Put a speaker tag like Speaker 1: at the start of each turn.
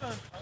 Speaker 1: ใ